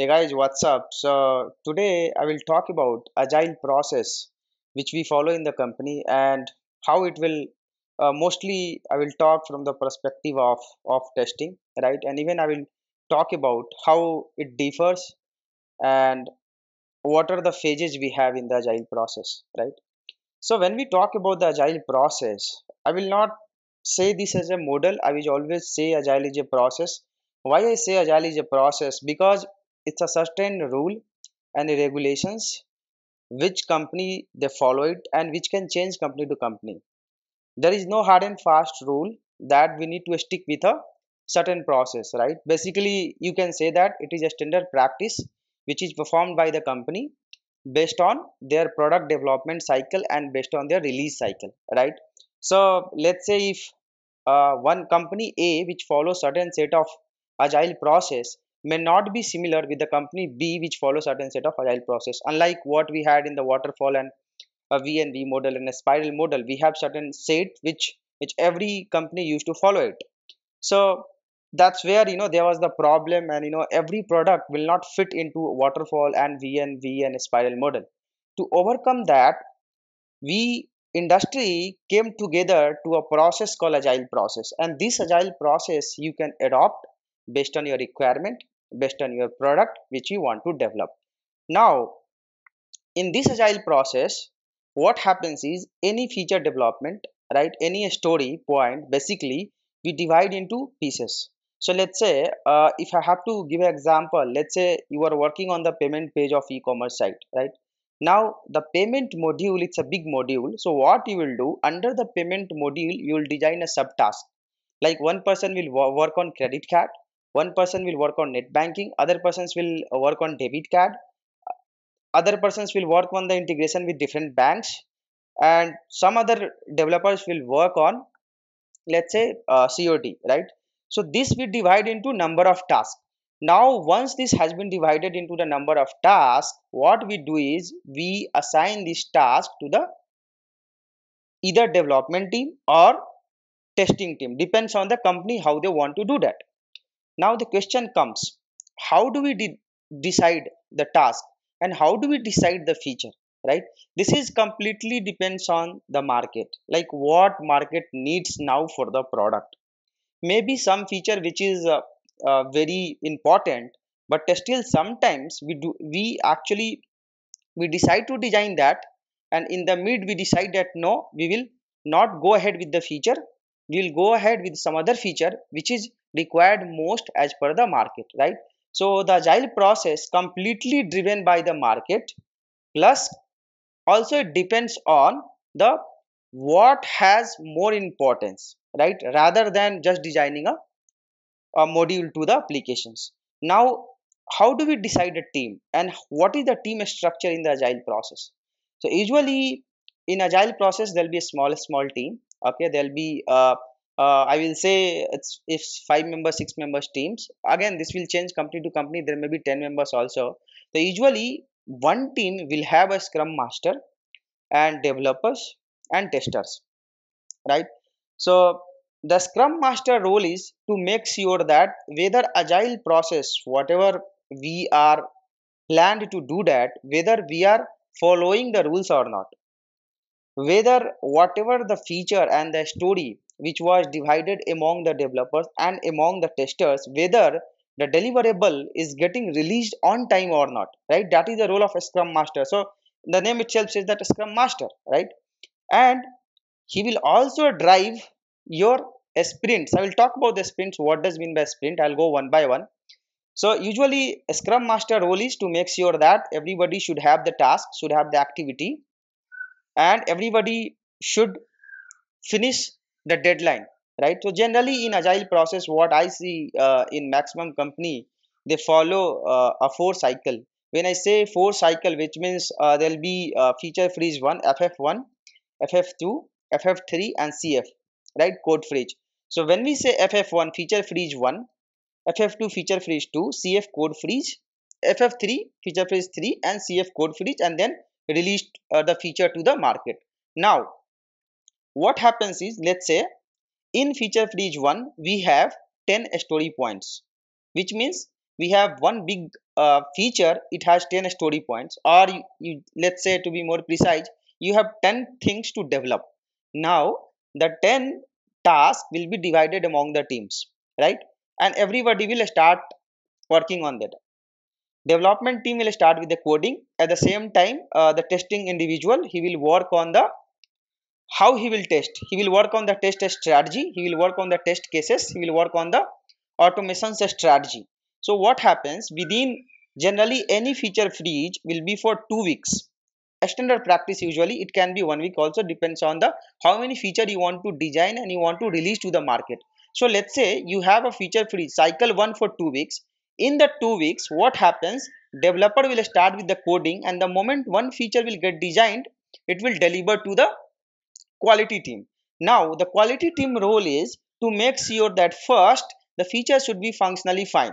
Hey guys, what's up? So today I will talk about agile process which we follow in the company and how it will uh, mostly I will talk from the perspective of of testing, right? And even I will talk about how it differs and what are the phases we have in the agile process, right? So when we talk about the agile process, I will not say this as a model. I will always say agile is a process. Why I say agile is a process? Because it's a certain rule and regulations which company they follow it and which can change company to company. There is no hard and fast rule that we need to stick with a certain process, right? Basically, you can say that it is a standard practice which is performed by the company based on their product development cycle and based on their release cycle right so let's say if uh, one company a which follows certain set of agile process may not be similar with the company b which follows certain set of agile process. Unlike what we had in the waterfall and a v and v model and a spiral model we have certain set which which every company used to follow it. So that's where you know there was the problem and you know every product will not fit into waterfall and v and v and spiral model. To overcome that we industry came together to a process called agile process. And this agile process you can adopt based on your requirement based on your product which you want to develop. Now in this agile process what happens is any feature development right any story point basically we divide into pieces. So let's say uh, if i have to give an example let's say you are working on the payment page of e-commerce site right? Now the payment module it's a big module. So what you will do under the payment module you will design a subtask. Like one person will work on credit card one person will work on net banking other persons will work on debit card other persons will work on the integration with different banks and some other developers will work on let's say uh, COD right? So this we divide into number of tasks now once this has been divided into the number of tasks what we do is we assign this task to the either development team or testing team. Depends on the company how they want to do that now the question comes how do we de decide the task and how do we decide the feature right? This is completely depends on the market like what market needs now for the product. Maybe some feature which is uh, uh, very important but still sometimes we do we actually we decide to design that and in the mid we decide that no we will not go ahead with the feature we will go ahead with some other feature which is required most as per the market right? So the agile process completely driven by the market plus also it depends on the what has more importance right? Rather than just designing a, a module to the applications. Now how do we decide a team and what is the team structure in the agile process? So usually in agile process there'll be a small small team okay there'll be uh, uh, i will say it's if five members six members teams again this will change company to company. There may be 10 members also. So usually one team will have a scrum master and developers and testers right? So the scrum master role is to make sure that whether agile process whatever we are planned to do that whether we are following the rules or not whether whatever the feature and the story which was divided among the developers and among the testers whether the deliverable is getting released on time or not right? That is the role of a scrum master. So the name itself says that scrum master right? And he will also drive your sprints. I will talk about the sprints. What does mean by sprint? I'll go one by one. So usually a scrum master role is to make sure that everybody should have the task should have the activity and everybody should finish the deadline right? So generally in agile process what i see uh, in maximum company they follow uh, a four cycle. When i say four cycle which means uh, there'll be uh, feature freeze 1 ff1 ff2 ff3 and cf right? Code freeze. So when we say ff1 feature freeze 1 ff2 feature freeze 2 cf code freeze ff3 feature freeze 3 and cf code freeze and then released uh, the feature to the market. Now what happens is let's say in feature freeze 1 we have 10 story points which means we have one big uh, feature it has 10 story points. Or you, you let's say to be more precise you have 10 things to develop. Now the 10 tasks will be divided among the teams right? And everybody will start working on that development team will start with the coding. At the same time uh, the testing individual he will work on the how he will test. He will work on the test strategy. He will work on the test cases. He will work on the automation strategy. So what happens? Within generally any feature freeze will be for two weeks. A standard practice usually it can be one week also depends on the how many feature you want to design and you want to release to the market. So let's say you have a feature freeze cycle one for two weeks in the two weeks what happens? Developer will start with the coding and the moment one feature will get designed it will deliver to the quality team. Now the quality team role is to make sure that first the feature should be functionally fine.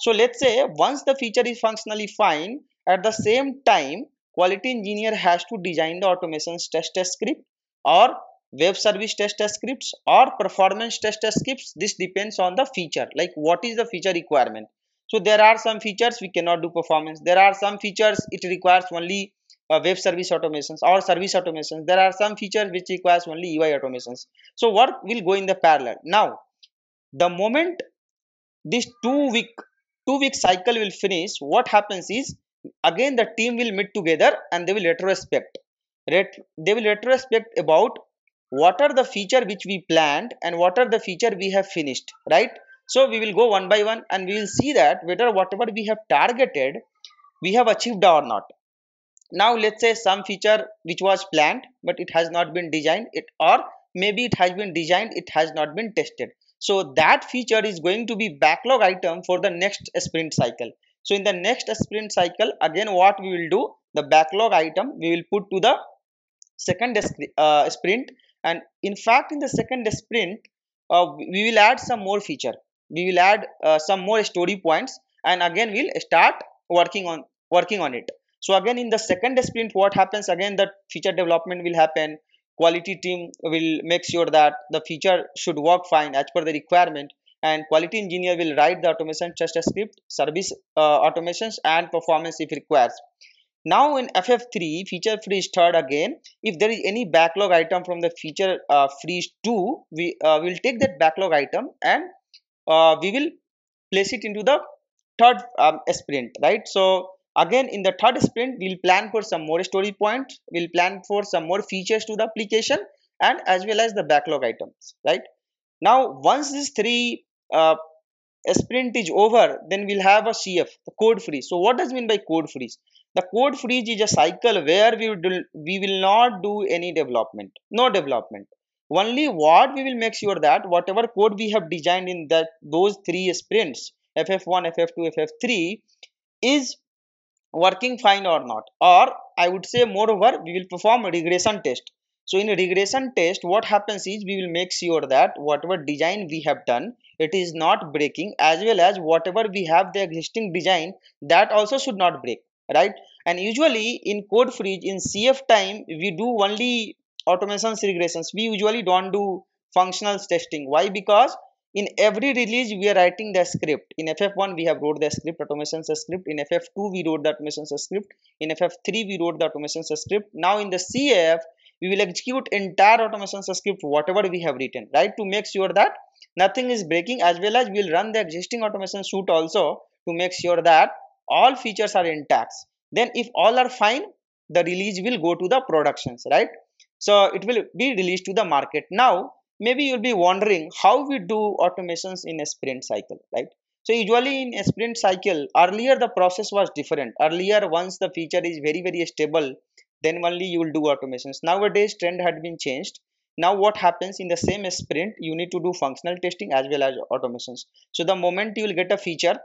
So let's say once the feature is functionally fine at the same time quality engineer has to design the automation test, test script or web service test, scripts or performance test, test scripts. This depends on the feature like what is the feature requirement so there are some features we cannot do performance. There are some features it requires only uh, web service automations or service automations. There are some features which requires only ui automations. So what will go in the parallel. Now the moment this two week two week cycle will finish what happens is again the team will meet together and they will retrospect. Ret they will retrospect about what are the feature which we planned and what are the feature we have finished right so we will go one by one and we will see that whether whatever we have targeted we have achieved or not. Now let's say some feature which was planned but it has not been designed it or maybe it has been designed it has not been tested. So that feature is going to be backlog item for the next sprint cycle. So in the next sprint cycle again what we will do? The backlog item we will put to the second uh, sprint. And in fact in the second sprint uh, we will add some more feature we will add uh, some more story points and again we'll start working on working on it. So again in the second sprint what happens? Again the feature development will happen. Quality team will make sure that the feature should work fine as per the requirement and quality engineer will write the automation test script service uh, automations and performance if required. Now in ff3 feature freeze third again. If there is any backlog item from the feature uh, freeze 2 we uh, will take that backlog item and uh, we will place it into the third um, sprint right? So again in the third sprint we'll plan for some more story points we'll plan for some more features to the application and as well as the backlog items right? Now once these three uh, sprint is over then we'll have a cf the code freeze. So what does mean by code freeze? The code freeze is a cycle where we will we will not do any development no development only what we will make sure that whatever code we have designed in that those three sprints ff1 ff2 ff3 is working fine or not. Or i would say moreover we will perform a regression test. So in a regression test what happens is we will make sure that whatever design we have done it is not breaking as well as whatever we have the existing design that also should not break right? And usually in code freeze in cf time we do only automations regressions we usually don't do functional testing. Why? Because in every release we are writing the script. In ff1 we have wrote the script automation script. In ff2 we wrote the automation script. In ff3 we wrote the automation script. Now in the cf we will execute entire automation script whatever we have written right? To make sure that nothing is breaking as well as we will run the existing automation suite also to make sure that all features are intact. Then if all are fine the release will go to the productions right so it will be released to the market. Now maybe you'll be wondering how we do automations in a sprint cycle right? So usually in a sprint cycle earlier the process was different. Earlier once the feature is very very stable then only you will do automations. Nowadays trend had been changed. Now what happens in the same sprint you need to do functional testing as well as automations. So the moment you will get a feature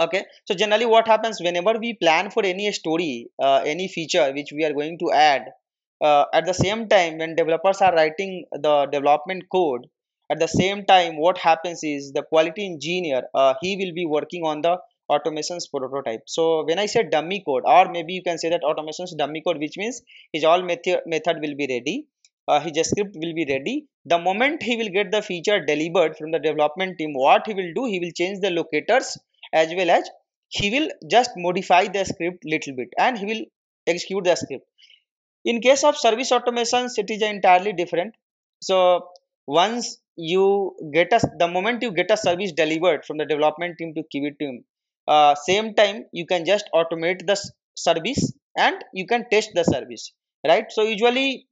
okay? So generally what happens whenever we plan for any story uh, any feature which we are going to add uh, at the same time when developers are writing the development code at the same time what happens is the quality engineer uh, he will be working on the automations prototype. So when i say dummy code or maybe you can say that automations dummy code which means his all method method will be ready uh, his script will be ready. The moment he will get the feature delivered from the development team what he will do he will change the locators as well as he will just modify the script little bit and he will execute the script in case of service automations it is entirely different. So once you get us the moment you get a service delivered from the development team to QA team uh, same time you can just automate the service and you can test the service right? So usually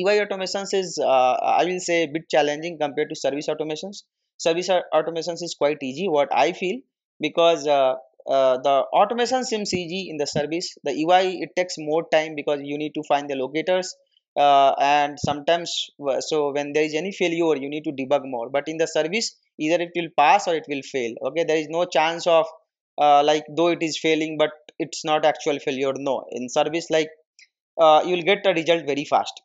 ui automations is uh, i will say a bit challenging compared to service automations. Service automations is quite easy what i feel because uh, uh, the automation seems easy in the service the ui it takes more time because you need to find the locators uh, and sometimes so when there is any failure you need to debug more. But in the service either it will pass or it will fail. Okay there is no chance of uh, like though it is failing but it's not actual failure no. In service like uh, you will get a result very fast.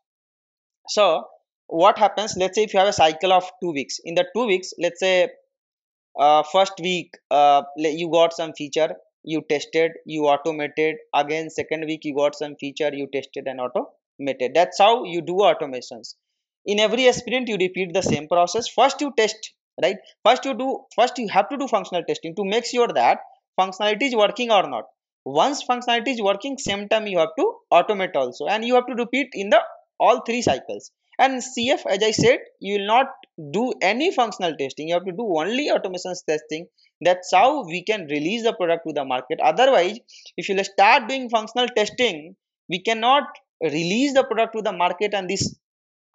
So what happens let's say if you have a cycle of two weeks. In the two weeks let's say uh, first week uh, you got some feature you tested you automated. Again second week you got some feature you tested and automated. That's how you do automations. In every sprint you repeat the same process. First you test right? First you do first you have to do functional testing to make sure that functionality is working or not. Once functionality is working same time you have to automate also. And you have to repeat in the all three cycles and cf as i said you will not do any functional testing. You have to do only automations testing. That's how we can release the product to the market. Otherwise if you start doing functional testing we cannot release the product to the market and this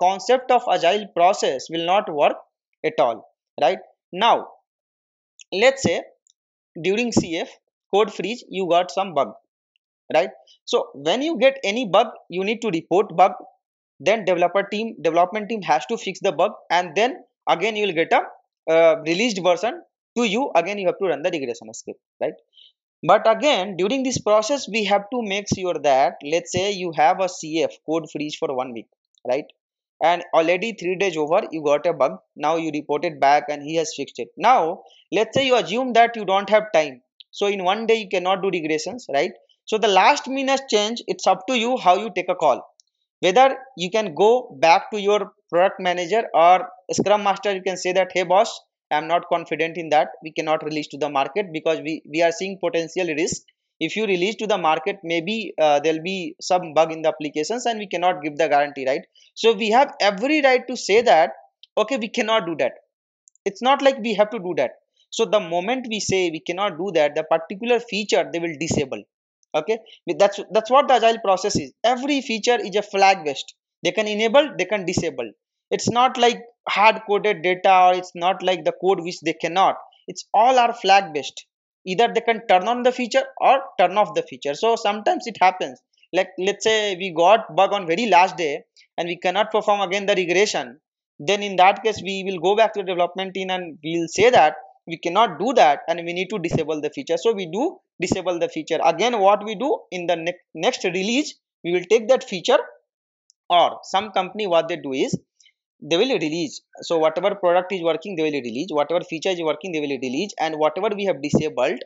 concept of agile process will not work at all right? Now let's say during cf code freeze you got some bug right? So when you get any bug you need to report bug then developer team development team has to fix the bug and then again you will get a uh, released version to you. Again you have to run the regression script right? But again during this process we have to make sure that let's say you have a cf code freeze for one week right? And already three days over you got a bug. Now you report it back and he has fixed it. Now let's say you assume that you don't have time. So in one day you cannot do regressions right? So the last minute change it's up to you how you take a call whether you can go back to your product manager or scrum master you can say that hey boss i'm not confident in that. We cannot release to the market because we we are seeing potential risk. If you release to the market maybe uh, there'll be some bug in the applications and we cannot give the guarantee right? So we have every right to say that okay we cannot do that. It's not like we have to do that. So the moment we say we cannot do that the particular feature they will disable okay? That's that's what the agile process is. Every feature is a flag based they can enable they can disable. It's not like hard coded data or it's not like the code which they cannot. It's all are flag based either they can turn on the feature or turn off the feature. So sometimes it happens. Like let's say we got bug on very last day and we cannot perform again the regression. Then in that case we will go back to the development team and we'll say that we cannot do that and we need to disable the feature. So we do disable the feature. Again what we do in the ne next release we will take that feature or some company what they do is they will release. So whatever product is working they will release. Whatever feature is working they will release. And whatever we have disabled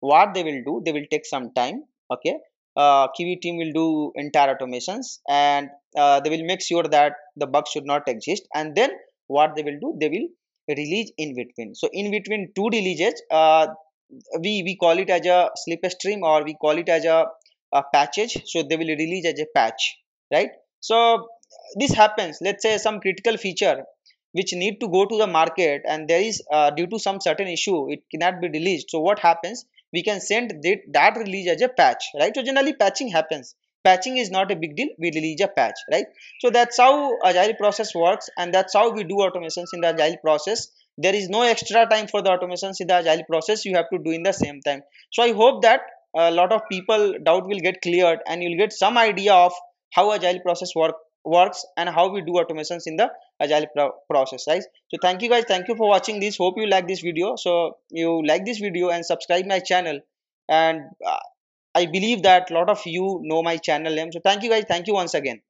what they will do they will take some time okay? Uh, QA team will do entire automations and uh, they will make sure that the bug should not exist. And then what they will do they will release in between. So in between two releases uh, we we call it as a slip stream or we call it as a, a so they will release as a patch right? So this happens. Let's say some critical feature which need to go to the market and there is uh, due to some certain issue it cannot be released. So what happens? We can send that, that release as a patch right? So generally patching happens patching is not a big deal. We release a patch right? So that's how agile process works and that's how we do automations in the agile process. There is no extra time for the automations in the agile process. You have to do in the same time. So i hope that a lot of people doubt will get cleared and you'll get some idea of how agile process work works and how we do automations in the agile pro process right? So thank you guys. Thank you for watching this. Hope you like this video. So you like this video and subscribe my channel. And uh, I believe that a lot of you know my channel name. So thank you guys. Thank you once again.